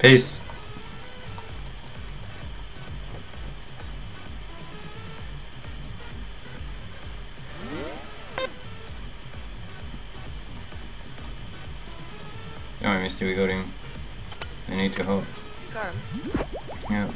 Peace. I missed we got him. I need to help. Got him. Yeah.